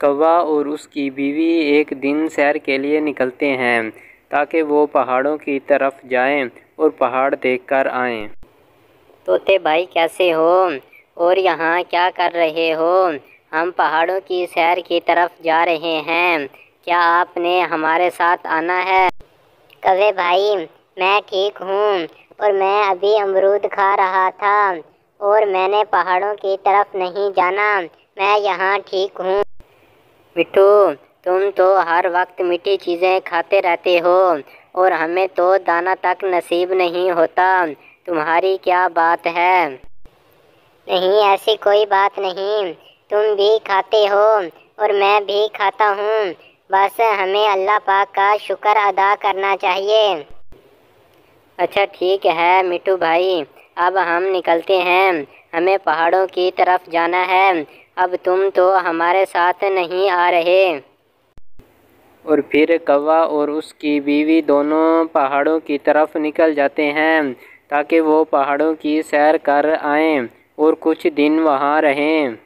कौवा और उसकी बीवी एक दिन सैर के लिए निकलते हैं ताकि वो पहाड़ों की तरफ़ जाएँ और पहाड़ देखकर आएँ। तोते भाई कैसे हो? और यहाँ क्या कर रहे हो? हम पहाड़ों की सैर की तरफ़ जा रहे हैं। क्या आपने हमारे साथ आना है? कवे भाई मैं ठीक हूँ और मैं अभी अमरूद खा रहा था और मैंने पहाड़ों की तरफ़ नहीं जाना। मैं यहाँ ठीक हूँ। मिट्टू तुम तो हर वक्त मीठी चीज़ें खाते रहते हो और हमें तो दाना तक नसीब नहीं होता। तुम्हारी क्या बात है? नहीं, ऐसी कोई बात नहीं। तुम भी खाते हो और मैं भी खाता हूँ। बस हमें अल्लाह पाक का शुक्र अदा करना चाहिए। अच्छा ठीक है मिट्टू भाई। अब हम निकलते हैं। हमें पहाड़ों की तरफ़ जाना है। अब तुम तो हमारे साथ नहीं आ रहे। और फिर कौवा और उसकी बीवी दोनों पहाड़ों की तरफ़ निकल जाते हैं ताकि वो पहाड़ों की सैर कर आएँ और कुछ दिन वहाँ रहें।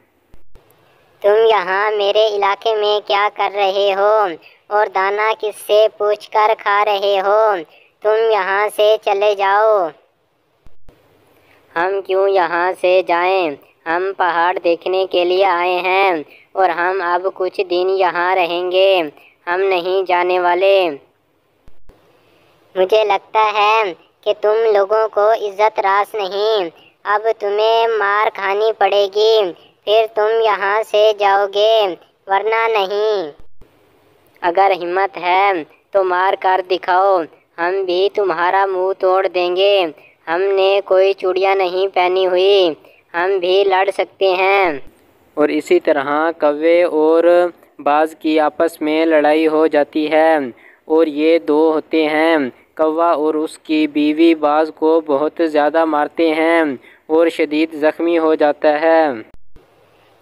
तुम यहाँ मेरे इलाके में क्या कर रहे हो? और दाना किससे पूछ कर खा रहे हो? तुम यहाँ से चले जाओ। हम क्यों यहाँ से जाएँ? हम पहाड़ देखने के लिए आए हैं और हम अब कुछ दिन यहाँ रहेंगे। हम नहीं जाने वाले। मुझे लगता है कि तुम लोगों को इज़्ज़त रास नहीं। अब तुम्हें मार खानी पड़ेगी। फिर तुम यहाँ से जाओगे, वरना नहीं। अगर हिम्मत है तो मार कर दिखाओ। हम भी तुम्हारा मुँह तोड़ देंगे। हमने कोई चूड़ियाँ नहीं पहनी हुई। हम भी लड़ सकते हैं। और इसी तरह कौवे और बाज की आपस में लड़ाई हो जाती है और ये दो होते हैं। कौवा और उसकी बीवी बाज को बहुत ज़्यादा मारते हैं और शदीद ज़ख्मी हो जाता है।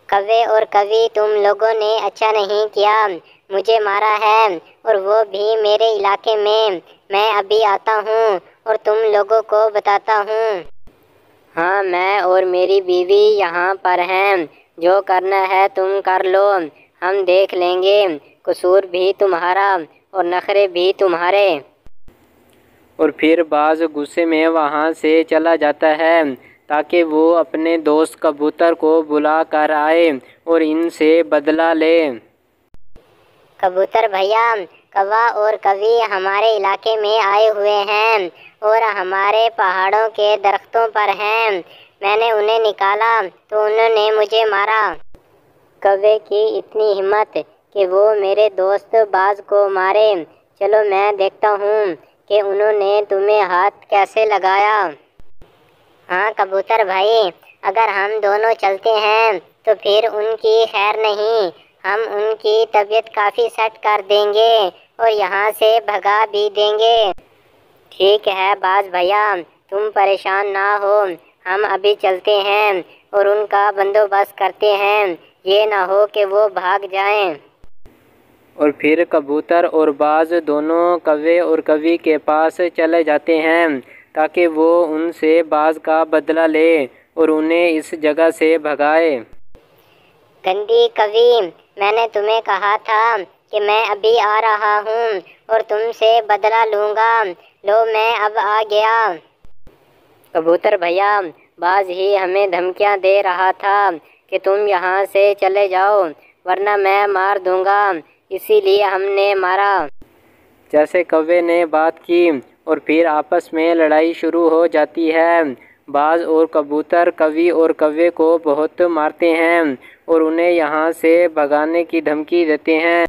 कवे और कवि तुम लोगों ने अच्छा नहीं किया मुझे मारा है और वो भी मेरे इलाके में। मैं अभी आता हूँ और तुम लोगों को बताता हूँ। हाँ मैं और मेरी बीवी यहाँ पर हैं। जो करना है तुम कर लो। हम देख लेंगे। कसूर भी तुम्हारा और नखरे भी तुम्हारे। और फिर बाज गुस्से में वहाँ से चला जाता है ताकि वो अपने दोस्त कबूतर को बुला कर आए और इनसे बदला ले। कबूतर भैया कौवा और कवि हमारे इलाके में आए हुए हैं और हमारे पहाड़ों के दरख्तों पर हैं। मैंने उन्हें निकाला तो उन्होंने मुझे मारा। कौवे की इतनी हिम्मत कि वो मेरे दोस्त बाज को मारे। चलो मैं देखता हूँ कि उन्होंने तुम्हें हाथ कैसे लगाया। हाँ कबूतर भाई, अगर हम दोनों चलते हैं तो फिर उनकी खैर नहीं, हम उनकी तबीयत काफ़ी सेट कर देंगे। और यहाँ से भगा भी देंगे। ठीक है बाज भैया तुम परेशान ना हो। हम अभी चलते हैं और उनका बंदोबस्त करते हैं। ये ना हो कि वो भाग जाएँ। और फिर कबूतर और बाज दोनों कवे और कवि के पास चले जाते हैं ताकि वो उनसे बाज का बदला ले और उन्हें इस जगह से भगाए। गंदी कवि मैंने तुम्हें कहा था कि मैं अभी आ रहा हूँ और तुमसे बदला लूँगा। लो, मैं अब आ गया। कबूतर भैया, बाज ही हमें धमकियाँ दे रहा था कि तुम यहाँ से चले जाओ, वरना मैं मार दूँगा। इसीलिए हमने मारा। जैसे कौवे ने बात की और फिर आपस में लड़ाई शुरू हो जाती है, बाज और कबूतर कवि और कौवे को बहुत मारते हैं और उन्हें यहाँ से भगाने की धमकी देते हैं।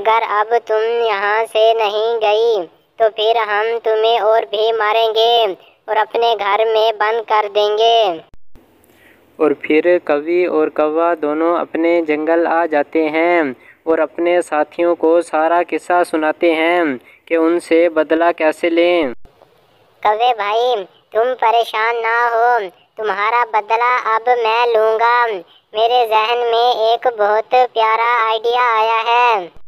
अगर अब तुम यहाँ से नहीं गई तो फिर हम तुम्हें और भी मारेंगे और अपने घर में बंद कर देंगे। और फिर कवि और कौवा दोनों अपने जंगल आ जाते हैं और अपने साथियों को सारा किस्सा सुनाते हैं कि उनसे बदला कैसे लें। कवे भाई तुम परेशान ना हो तुम्हारा बदला अब मैं लूँगा। मेरे जहन में एक बहुत प्यारा आइडिया आया है।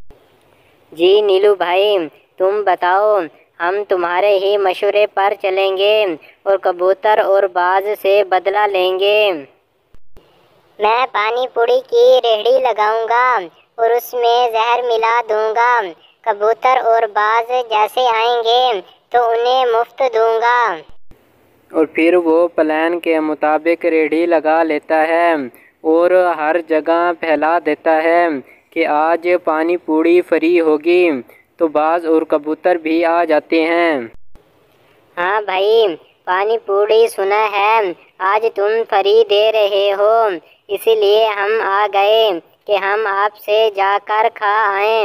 जी नीलू भाई, तुम बताओ, हम तुम्हारे ही मशवरे पर चलेंगे और कबूतर और बाज से बदला लेंगे। मैं पानी पूरी की रेहड़ी लगाऊँगा और उसमें जहर मिला दूँगा। कबूतर और बाज जैसे आएँगे तो उन्हें मुफ़्त दूँगा। और फिर वो प्लान के मुताबिक रेडी लगा लेता है और हर जगह फैला देता है। कि आज पानी पूड़ी फ्री होगी तो बाज और कबूतर भी आ जाते हैं। हाँ भाई पानी पूड़ी सुना है, आज तुम फ्री दे रहे हो। इसीलिए हम आ गए कि हम आपसे जाकर खा आए।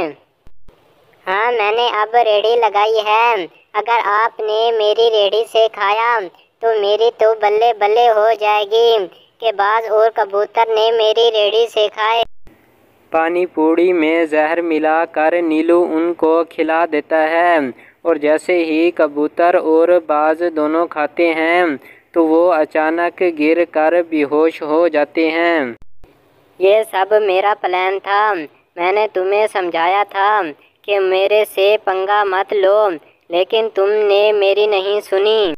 हाँ मैंने अब रेडी लगाई है। अगर आपने मेरी रेडी से खाया तो मेरी तो बल्ले बल्ले हो जाएगी कि बाज और कबूतर ने मेरी रेडी से खाए। पानी पूड़ी में जहर मिलाकर नीलू उनको खिला देता है। और जैसे ही कबूतर और बाज दोनों खाते हैं तो वो अचानक गिर कर बेहोश हो जाते हैं। ये सब मेरा प्लान था। मैंने तुम्हें समझाया था कि मेरे से पंगा मत लो लेकिन तुमने मेरी नहीं सुनी।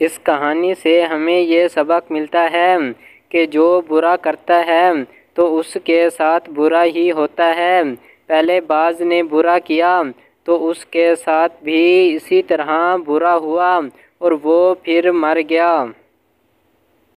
इस कहानी से हमें ये सबक मिलता है कि जो बुरा करता है तो उसके साथ बुरा ही होता है। पहले बाज ने बुरा किया तो उसके साथ भी इसी तरह बुरा हुआ और वो फिर मर गया।